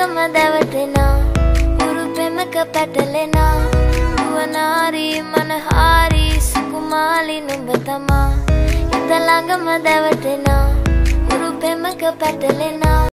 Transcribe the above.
ළඟම දැවටෙනා උරු පෙමක පැටලෙනා නුවනාරි මනහාරි සුකුමාලි නුඹ තමා හිත ළඟම දැවටෙනා උරු පෙමක පැටලෙනා